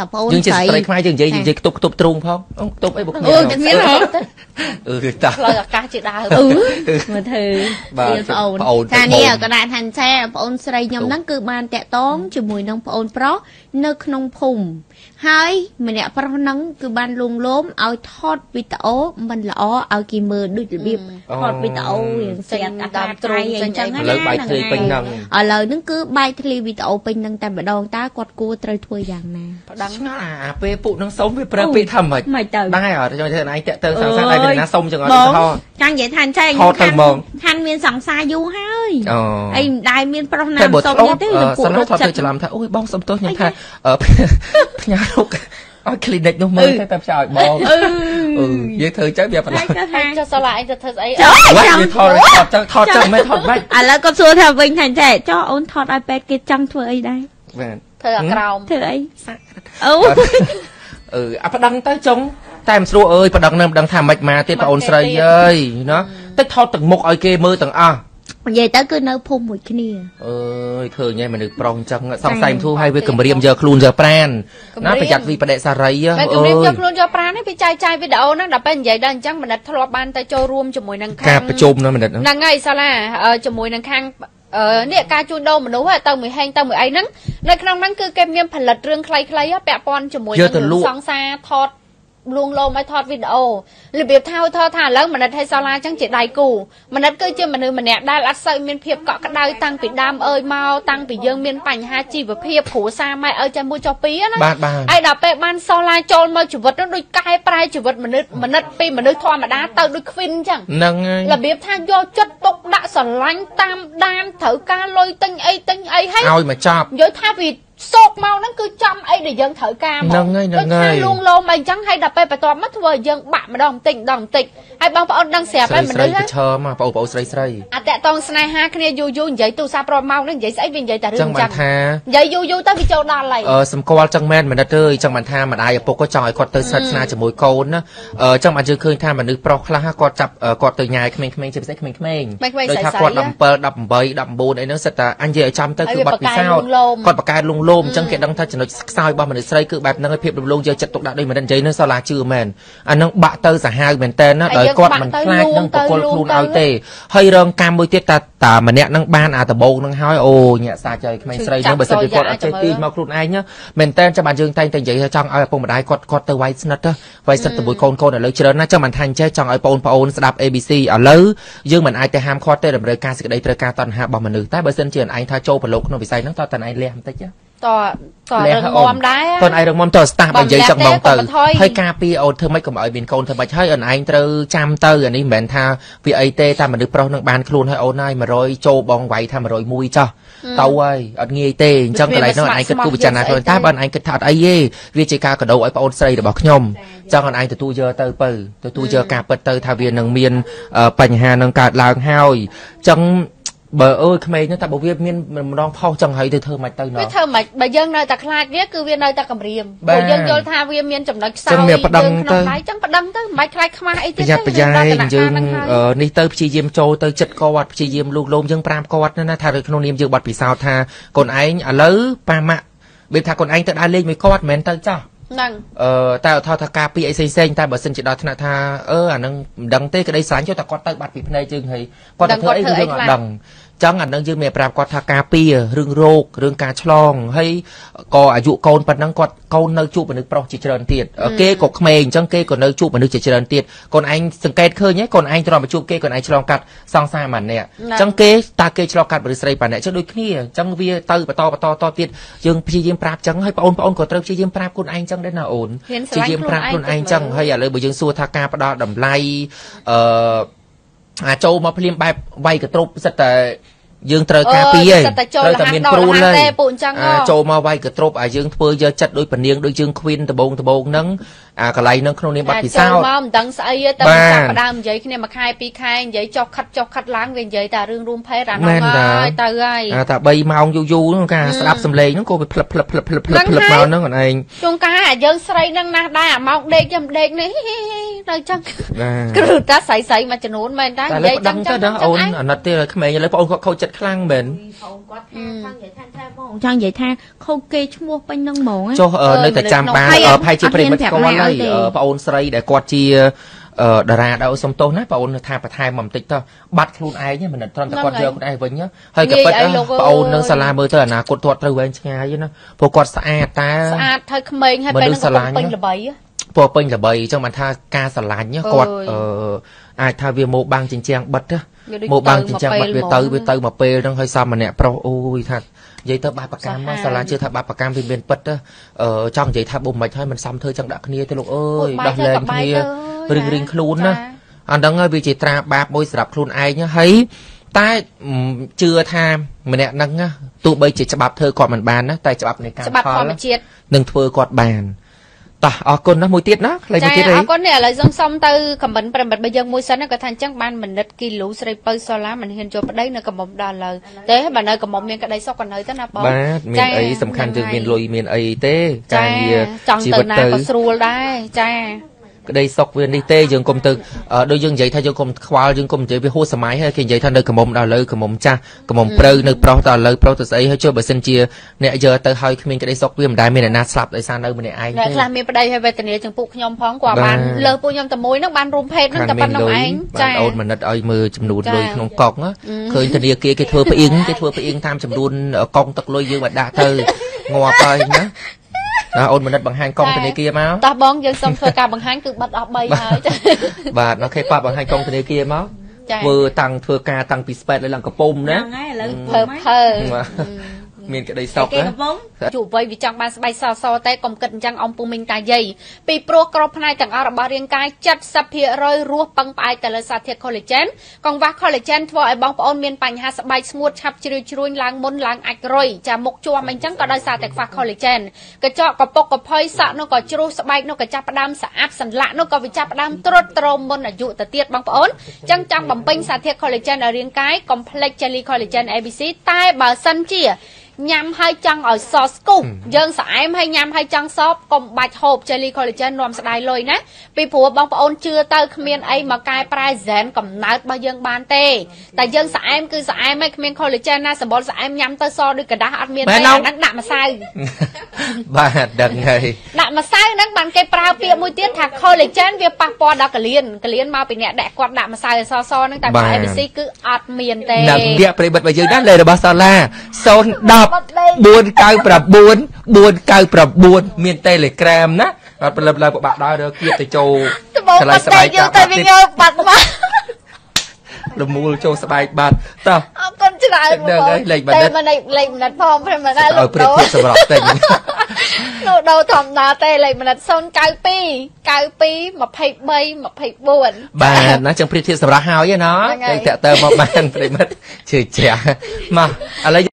ថាប្អូនយើងជាស្រីស្ត្រីខ្មែរយើងនិយាយនិយាយខ្ទប់ខ្ទប់ទ្រូងផងអូខ្ទប់អីបុកគ្នាអូតែមានហ៎អឺគឺតាផ្លូវអាកាសជាដើមអឺមើលធ្វើបាទរៀនប្អូនប្អូនកាលប្អូនេះនក៏ដាក់ថាឆែប្អូនស្រីខ្ញុំហ្នឹងគឺបានតាក់ទងជាមួយនឹងប្អូនប្រុសនៅក្នុងភូមិហើយម្នាក់ប្រុសហ្នឹងគឺបានលួងលោមឲ្យថតវីដេអូមិនល្អឲ្យគេមើលដូចរបៀបថតវីដេអូរៀងស្អាតអាកាសត្រៃអញ្ចឹងឥឡូវបាយធ្លាយពេញហ្នឹងឥឡូវហ្នឹងគឺបែកធ្លាយវីដេអូពេញហ្នឹងតែម្ដងតើគាត់គួរត្រូវធ្វើយ៉ាងណាផ្ដឹងឆ្ងល់អាពេលពួកនឹងសុំវាប្រើពាក្យថាម៉េចមិនទៅដែរអត់ចង់ថាឯងតាក់ទងសង្សារដែរពេលណាសុំចឹងអត់បទៅងហោចាញ់និយាយថាឆែថតទៅហ្មងខានមានសង្សារយូរហើយអូអីមិនដែលមានប្រុសណាតែបើសុំធ្លាទេប់ទេអឺពួកសិនរូណាបធ្លាប់ចិទៅតច្រឡំថាអូយបងសុំទោសខ្ញុំថាអឺផ្ញើរូបឲ្យ clinic នោះមើលតែតែផ្សាយឲ្យបងអឺអឺយើងធ្វើចឹងវាប្រឡំហើយទៅថាចុះសាឡាឯងទៅធ្វើស្អីចុះបាច់ចាំយើងថតថតចឹងថតចឹងមិនថតបាច់ឥឡូវគាត់សួរថាវិញថាចេះចុះអូនថតឲ្យពេទ្យគេចង់ធ្វើអីដែរបាទ ធ្វើអាក្រោមធ្វើអីអូអឺអាប្តឹងទៅចុងតែមិនស្រួលអើយប្តឹងនឹងប្តឹងថាមិនមកទៀតបងអូនស្រីអើយណាតិចថតទឹកមុខឲ្យគេមើលទាំងអស់និយាយទៅគឺនៅភូមិមួយគ្នាអើយឃើញហើយមនុស្សប្រុសអញ្ចឹងសង្ស័យមិនធូរហើយវាគម្រាមយកខ្លួនយកប្រានណាប្រយ័ត្នវិបដិសារីហ៎តែអគម្រាមយកើយខ្លួនយកប្រាណនេះពីចាយចាយវីដេអូហ្នឹងដល់ពេលនិយាយដល់អញ្ចឹងមនិតធ្លាប់បានទៅចូលរួមជាមួយនឹងខាការងប្រជុំណាមិនិតហ្នឹងហ្នឹងហើយសាឡាអឺជាមួយនឹងខាង អឺនេះការជួញដូរមនុស្សហ៎ទៅមួយហេងទៅមួយអីហ្នឹងនៅក្នុងហ្នឹងគឺគេមានផលិតរឿងខ្លីៗហ៎ពាក់ព័ន្ធជាមួយយកទៅលក់សង្សារថត លួងលោមឲ្យថតវីដេអូរបៀបថាឲ្យថតថាឥឡូវមនិតឲ្យសាឡាចឹងជាដៃគូមនិតគឺជាមនុស្សម្នាក់ដែលអត់សូវមានភាពកក់ក្ដៅតាំងពីដើមអើយមកតាំងពីយើងមានបញ្ហាជីវភាពគ្រួសារម៉ែអើយចាំមួយចុះពីរណាបាទបាទហើយដល់ពេលបានសូឡាចូលមកជីវិតនោះដូចកែប្រែជីវិតមនុស្សមនិតពីមនុស្សធម្មតាទៅដូចខ្វិនអញ្ចឹងហ្នឹងហើយរបៀបថាយកចិត្តទុកដាក់ស្រឡាញ់តាមដានត្រូវការលុយទិញអីទិញអីហើយឲ្យមកចាប់និយាយថាវា សោកមកហ្នឹងគឺចំអីដែលយើងត្រូវការមកហ្នឹងហើយហ្នឹងដូចហើយថាលួងលោមអីអញ្ចឹងហើយដល់ពេលបន្ទាប់មកធ្វើឲ្យយើងបាក់ម្ដងបន្តិចម្ដងបន្តិចហើយបងប្អូនដឹងស្រាប់ស្រីហើយមស្នុរីស្សប្រណាឈមមកបងប្អូនស្រីស្រីអតតងស្នេហាគ្នាយូរយូរនិយាយទូរស័ព្ទរាប់ម៉ោងហ្នឹងនិយាយស្អីវានិយាយតែរឿងចឹងអបានញ្ចឹងថានិយាយយូរយូរទៅវាចូលដល់ហើយអឺសម្គាល់ចឹងមែនមនិតអើយចឹងបានថាម្ដាយឪពុកក៏ចង់ឲ្យគាត់ទៅស្និទ្ធស្នាលជាមួយកូនណាអឺចឹងបានយើងឃើញថាមនុស្សប្រុសខ្លះគាត់ចាប់អឺគាត់ទៅញ៉ាយក្មេងៗជាពិសេសក្មេងៗក្មេងៗដូចថាស្រីៗគាត់ហ៎17 18 19អីហ្នឹងសិតតែអញនិយាយឲ្យចាំទៅហើយគឺវាបាត់ពិសោធន៍បកកែលួងលោមគាត់បកកែលួងលោមអញ្ចឹងគេដឹងថាចំណុចខ្សោយរបស់មនុស្សស្រីគឺបែបហ្នឹងហើយភាពរំលងយកចិត្តទុកដាក់ដូចមនិតនិយាយហ្នឹងសាឡាជឿមែនអាហ្នឹងបាក់ទៅសាហាវមែនតើណាហើយដោយយើងគាត់បាក់មិនទៅខ្លាចលួងនឹងបកគលទៅលួងខ្លួនទៅឲ្យទេហើយរងកម្មមួយទៀតតាតាម្នាក់ហ្នឹងបានអាដបងហ្នឹងហើយអូញាក់សាច់ឲ្យក្មេងស្រីហ្នឹងបើសិនជាគាត់អត់ចេះទីមកខ្លួនឯងណាមែនតើចាំបានយើងតែងតែនិយាយថាចង់ឲ្យឪពុកម្ដាយគាត់គាត់ទៅវាយស្និទ្ធទៅវាយស្និទ្ធជាមួយកូនកូនឥឡូវច្រើនណាស់ចាំបានថាអញ្ចេះចង់ឲ្យបងប្អូនស្ដាប់ ABC ឥឡូវយើងមិនអាចទៅហាមឃាត់ទេតម្រូវការសេចក្តីត្រូវការតណ្ហារបស់មនុស្សតែបើសិនជាឯងថាចូលប្រឡូកក្នុងវិស័យហ្នឹងតើតើឯងលះបន្តិចណាតតរឹងមាំដែរតើឯងរងមុំតើស្តាស់បើនិយាយចឹងហ្មងទៅបំលាក់ទេកុំបន្ថយហើយការពីអូនធ្វើម៉េចកុំឲ្យមានកូនធ្វើម៉េចហើយអូនឯងត្រូវចាំទៅអានេះមិនមែនថាវាអីទេតែមនុស្សប្រុសនឹងបានខ្លួនហើយអូនហើយ100ចូលបងវាយថា101ចោះទៅហើយអត់ងាយទេអញ្ចឹងកន្លែងនោះអូនឯងគិតគូរពិចារណាខ្លួនតែបើអូនឯងគិតថាអត់អីទេវាជាការកដោឲ្យប្អូនស្រីរបស់ខ្ញុំអញ្ចឹងអូនឯងទទួលយកទៅទៅទទួលយកការពិតទៅថាវានឹងមានអឺបញ្ហានឹងកើតឡើងហើយអញ្ចឹង បើអើយក្មេងហ្នឹងតែបើវាមានម្ដងផុសចឹងហើយទៅធ្វើម៉េចទៅណោះវាធ្វើមិនបើយើងនៅតែខ្លាចវាគឺវានៅតែកម្រាមបាទព្រោះយើងយល់ថាវាមានចំណុចខ្សោចឹយងវាប្តឹងយើងក្នុងទៅដៃចឹងប្តឹងទៅមិនបាច់ខ្លាចខ្មាស់អីប្រទៀតយ័ត្នប្រយែងវាដល់យើងដំណាក់កាលហ្នឹងហើយអឺនេះទៅព្យាយាមចូលទៅចិត្តគាត់ព្យាយាមលូកលោមយើងប្រាប់គាត់ណាថានៅក្នុងនាមយើងបាត់ពិសោធន៍ថាកូនឯងឥឡូវប៉ាម៉ាក់បែបថាកូនឯងទៅដើរលេងមួយគាត់មិនមែនទៅចាស់ ហ្នឹងអឺតែឧទាហរណ៍ថាការពីអីផ្សេងៗតែបើសិនជាដល់ថ្នាក់ថាអឺអានឹងមិនដឹងទេក្តីស្រឡាញ់ចុះតែគាត់ទៅបាត់ពីភ្នែកយើងហើយគាត់ទៅធ្វើអីគឺយើងអត់ដឹង ចឹងអានឹងយើងមានប្រាប់គាត់ថាការពាររឿងរោគរឿងការឆ្លងហើយក៏អាយុកូនប៉ុណ្ណឹងគាត់កូននៅជួបមនុស្សប្រុសជាច្រើនទៀតគេក៏ក្មេងអញ្ចឹងគេក៏នៅជួបមនុស្សជាច្រើនទៀតកូនឯងសង្កេតឃើញហ៎កូនឯងទ្រាំមកជួបគេកូនឯងឆ្លងកាត់សង្សារមួយនាក់អញ្ចឹងគេតើគេឆ្លងកាត់មនុស្សស្រីប៉ុណ្ណឹងចឹងដូចគ្នាអញ្ចឹងវាទៅបន្តបន្តតទៀតយើងព្យាយាមប្រាប់ចឹងហើយបងប្អូនក៏ត្រូវព្យាយាមប្រាប់ខ្លួនឯងចឹងដែរណាអូនហ៊ានស្រជាឡាញ់យាមប្រាប់ខ្លួនឯងទៅចឹងមើលហើយឥឡូវបើយើងសួរថាការផ្ដល់តម្លៃអឺអា ចចូលមកភ្លាមបែបវាយកត្រុបសិតតែ យើងត្រូវការពីឯងសិតតែចូលត្រូវតែមានរហ័សព្រូលដល់រហ័សហើយទេពួកអញ្ចឹងហ៎អាចូលមកវាយកត្រុបអាយើងធ្វើយកចិត្តដូចពនាងដូចយើងខ្វីនដបងដបងហ្នឹងអាកន្លែងហ្នឹងក្នុងនាមបាត់ពិសោធចូលន៍មកមិនដឹងស្អីទេតែបាទចាប់ផ្ដើមនិយាយគ្នាមួយខែពីរខែនិយាយចុះខិតចុះខិតឡើងវានិយាយតែរឿងរួមភេទអាមែនោះនតាហើយទៅហើយអាតែ3ម៉ោងយូរយូរហ្នឹងការស្ដាប់សំឡេងហ្នឹងក៏វាផ្លឹបផ្លឹបផ្លឹបផ្លឹបផ្លឹបហ្នឹងផ្លឹបហើយមកហ្នឹងខ្លួនឯងជួនកាលអាយើងស្រីនឹងណាស់ដែរអាម៉ោងដេកខ្ញុំដេកនេះទៅចឹងបាទគ្រឹះតាស្រីស្រីមួយចំនួនមែនតាតែនិឥឡូយាវយប្តឹចឹងងទៅចឹងណាចឹអូងនឯងអាណិតទេឲ្យក្មេងឥឡូវបងអូនគាត់ខូចចិត្តចិត្តខ្លាំងមែនបងគាត់ថាចង់និយាយថាថាបងចង់និយាយថាខុសគេឈ្មោះពេញនឹងហ្មងចុះនៅតែចាំបានផៃជាប្រិមិត្តស្គាល់ហើយប្អូនស្រីដែលគាត់ជាតារាដល់សុំទោសណាបងអូនថាបន្ថែមមកបន្តិចទៅបាត់ខ្លួនឯងមិនត្រឹមតែគាត់យកខ្លួនឯងវិញហើយក៏ពិតបងអូននៅសាលាមើលទៅអនាគតគាត់ត្រូវវែងឆ្ងាយណាព្រោះគាត់ស្អាតតាស្អាតហើយក្មេងហើយពេលហ្នឹងពេញល្បីពណ៌ពេញល្បីអញ្ចឹងបានថាការស្រឡាញ់គាត់អឺ អាចថាវាមកបាំងចិញ្ចាំងបិទមកបាំងចិញ្ចាំងបិទវាទៅវាទៅមកពេលហ្នឹងហើយសំម្នាក់ប្រុសអូយថានិយាយទៅបាបប្រកម្មមកសាលាជឿថាបាបប្រកម្មវាមានពិតអឺចង់និយាយថាបុំមិនហើយមិនសមធ្វើចឹងដាក់គ្នាទេលោកអើយដោះលែងគ្នារៀងរៀងខ្លួនណាអាហ្នឹងហើយវាជាត្រាបាបមួយសម្រាប់ខ្លួនឯងហើយតែជឿថាម្នាក់ហ្នឹងទោះបីជាច្បាប់ធ្វើគាត់មិនបានណាតែច្បាប់នៃការផលនឹងធ្វើគាត់បាន តោះអរគុណណាមួយទៀតណាខ្លីមួយទៀតអីអរគុណនេះឥឡូវសងសំទៅខមមិនប្រិមិត្តបើយើងមួយសិនគាត់ថាអញ្ចឹងបានមនិតគីឡូស្រីពៅសូឡាមិនហ៊ានចូលប្តីនៅកំមុំដល់ឥឡូវទេបើនៅកំមុំមានក្តីសុខក៏នៅទៅណាបងបាទមានអីសំខាន់យើងមានលុយមានអីទេ ការងារជីវិតទៅក៏ស្រួលដែរចា ក្តីសុខវានេះទេយើងកុំទៅដូចយើងនិយាយថាយើងកុំខ្វល់យើងកុំនិយាយវាហួសសម័យហើយគេនិយាយថានៅកមុំដល់លើកមុំចាស់កមុំព្រៅនៅប្រុសដល់លើប្រុសទៅស្អីហើយជួយបើសិនជាអ្នកយកទៅហើយគ្មានក្តីសុខវាមិនដែលមានអ្នកណាស្លាប់ដោយសារនៅម្នាក់ឯងទេអ្នកខ្លះមានប្តីហើយវេទនាជាងពួកខ្ញុំផងគាត់បានលើពួកខ្ញុំតែមួយហ្នឹងបានរួមភេទហ្នឹងតែប៉ុណ្្នឹងឯងចាអូនមនិតឲ្យមើលចំនួនលុយក្នុងកុកឃើញធនាគារគេធ្វើផ្អៀងគេធ្វើផ្អៀងតាមចំនួនកុងទឹកលុយយើងមកដាក់ទៅងាប់ហើយណា ណាអូនមនិតបង្ហាញកងធនាគារមកតោះបងយើងសូមធ្វើការបង្ហាញគឺបិទអស់3ហើយបាទអូខេប៉ាបង្ហាញកងធនាគារមកធ្វើតាំងធ្វើការតាំងពីស្ប៉ែតឡើងកំពុំណាហ្នឹងហើយឥឡូវភើភើ មានក្តីសុខណាជួបវ័យវាចង់បានស្បែកសសតែកុំគិតអញ្ចឹងអំពុំមីងតាយាយពីព្រោះក្របផ្នែកទាំងអស់របស់រាងកាយ70%រស់ពឹងផ្អែកទៅលើសារធាតុ collagen កង្វះ collagen ធ្វើឲ្យបងប្អូនមានបញ្ហាស្បែកស្ងួតឆាប់ជ្រឿជ្រួញឡើងមុនឡើងអាចរុយចាមុខជួមអញ្ចឹងក៏ដោយសារតែខ្វះ collagen កញ្ចក់កពុកកផុយសក់នោះក៏ជ្រុះស្បែកនោះក៏ចាប់ផ្ដើមស្អាតសន្លាក់នោះក៏វាចាប់ផ្ដើមត្រុតត្រោមមុនអាយុទៅទៀតបងប្អូនអញ្ចឹងចង់បំពេញសារធាតុ collagen ឲ្យរាងកាយ complex jelly collagen ABC តែបើសិនជាញ៉ាំហើយចង់ឲ្យសស្គូយើងស្អែមហើយញ៉ាំហើយចង់សបកុំបាច់ហូប jelly collagen នាំស្ដាយលុយណាពីព្រោះបងប្អូនជឿទៅគ្មានអីមកកែប្រែ zen កំណើតរបស់យើងបានទេតែយើងស្អែមគឺស្អែមហើយគ្មាន collagen ណាសម្បល់ស្អែមញ៉ាំទៅសដូចกระดาษអត់មានទេអាហ្នឹងដាក់ម្សៅបាទដឹងហើយដាក់ម្សៅហ្នឹងបានគេប្រើពាក្យមួយទៀតថា collagen វាប៉ះពាល់ដល់កលៀនកលៀនមកពីអ្នកដាក់គាត់ដាក់ម្សៅសសហ្នឹងតែ ABC គឺអត់មានទេដាក់ពាក្យប្រិបត្តិរបស់យើងដែរលេខរបស់សាឡា010 499 499មាន Telegram ណាអត់ព្រលឹបឡើងពិបាកដល់រើគៀបទៅចូលកន្លែងស្បែកកាប់ទៅវិញបាត់មកលមូលចូលស្បែកបាត់តោះអរគុណច្រើនបងហ្នឹងលេខបណ្ឌិតលេខបណ្ឌិតផងព្រមណាលោកប្រៀបធៀបសម្រាប់ទិញលោកដូរធម្មតាទេលេខបណ្ឌិត092 92 23 24បាទណាចឹងប្រៀបធៀបសម្រាប់ហើយណាតែតើទៅមកបានប្រិមិត្តជឿជាក់មកឥឡូវ